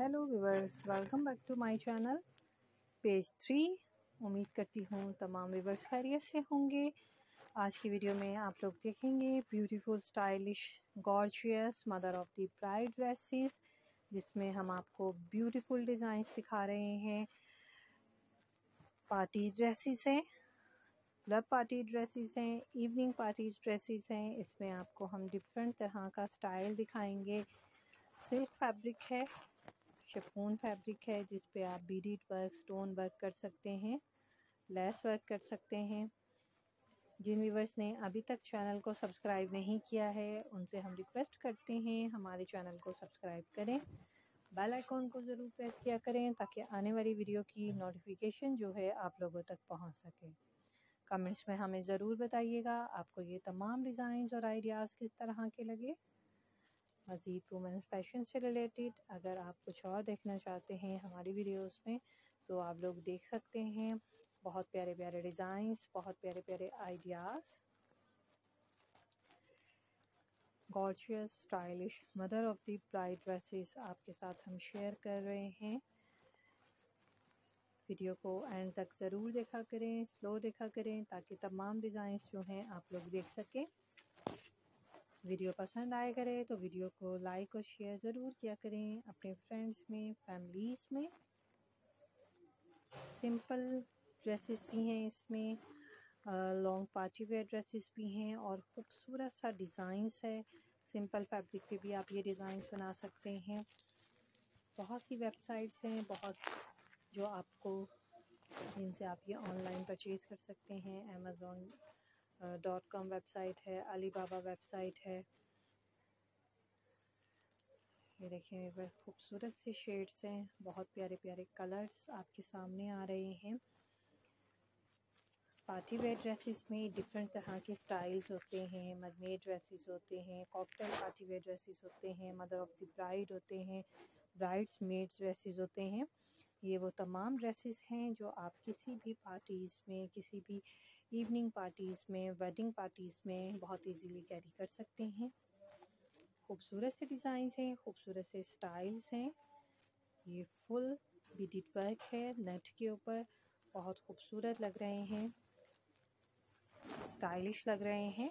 Hello viewers welcome back to my channel page three उम्मीद करती हूँ तमाम व्यूवर्स खैरियत से होंगे। आज की वीडियो में आप लोग देखेंगे beautiful stylish gorgeous mother of the bride dresses जिसमें हम आपको ब्यूटीफुल डिज़ाइंस दिखा रहे हैं। पार्टी ड्रेसेस हैं क्लब पार्टी ड्रेसेस हैं इवनिंग पार्टी ड्रेसेस हैं। इसमें आपको हम डिफरेंट तरह का स्टाइल दिखाएँगे। सिल्क फैब्रिक है शिफोन फैब्रिक है, जिस पे आप बीडीड वर्क स्टोन वर्क कर सकते हैं लेस वर्क कर सकते हैं। जिन व्यूवर्स ने अभी तक चैनल को सब्सक्राइब नहीं किया है, उनसे हम रिक्वेस्ट करते हैं, हमारे चैनल को सब्सक्राइब करें। बेल आइकॉन को ज़रूर प्रेस किया करें, ताकि आने वाली वीडियो की नोटिफिकेशन जो है, आप लोगों तक पहुँच सके। कमेंट्स में हमें ज़रूर बताइएगा, आपको ये तमाम डिज़ाइन और आइडियाज़ किस तरह के लगे? मज़ीद वुमेंस फ़ैशन से रिलेटेड अगर आप कुछ और देखना चाहते हैं हमारी वीडियोस में तो आप लोग देख सकते हैं। बहुत प्यारे प्यारे डिज़ाइंस बहुत प्यारे प्यारे ideas gorgeous stylish mother of the bride dresses आपके साथ हम शेयर कर रहे हैं। वीडियो को एंड तक ज़रूर देखा करें स्लो देखा करें, ताकि तमाम डिज़ाइंस जो हैं आप लोग देख सकें। वीडियो पसंद आए करे तो वीडियो को लाइक और शेयर ज़रूर किया करें अपने फ्रेंड्स में फैमिलीज़ में। सिंपल ड्रेसेस भी हैं इसमें लॉन्ग पार्टी वेयर ड्रेसेस भी हैं और ख़ूबसूरत सा डिज़ाइंस है। सिंपल फैब्रिक पे भी आप ये डिज़ाइंस बना सकते हैं। बहुत सी वेबसाइट्स हैं, बहुत जो आपको, जिनसे आप ये ऑनलाइन परचेज़ कर सकते हैं अमेज़ोन डॉट कॉम वेबसाइट है, अलीबाबा वेबसाइट है। ये देखिए पास खूबसूरत सी शेड्स हैं, बहुत प्यारे प्यारे कलर्स आपके सामने आ रहे हैं। पार्टी वेयर ड्रेसेस में डिफरेंट तरह के स्टाइल्स होते हैं मदमेड ड्रेसेस होते हैं, कॉकटेल पार्टी वेयर ड्रेसेस होते हैं, मदर ऑफ़ द ब्राइड होते हैं ब्राइड्स मेड्स ड्रेसेस होते हैं। ये वो तमाम ड्रेसेस हैं जो आप किसी भी पार्टीज़ में, किसी भी इवनिंग पार्टीज़ में वेडिंग पार्टीज़ में बहुत इजीली कैरी कर सकते हैं। खूबसूरत से डिज़ाइंस हैं, खूबसूरत से स्टाइल्स हैं। ये फुल बीडिट वर्क है नेट के ऊपर बहुत खूबसूरत लग रहे हैं। स्टाइलिश लग रहे हैं।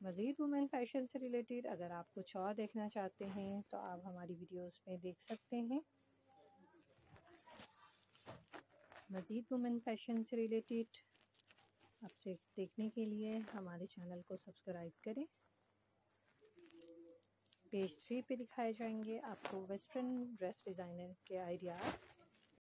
मज़ीद वुमेन फ़ैशन से रिलेटेड अगर आप कुछ और देखना चाहते हैं तो आप हमारी वीडियोस में देख सकते हैं। मज़ीद वुमेन फ़ैशन से रिलेटेड आपसे देखने के लिए हमारे चैनल को सब्सक्राइब करें। पेज थ्री पे दिखाए जाएँगे आपको वेस्टर्न ड्रेस डिज़ाइनर के आइडियाज़।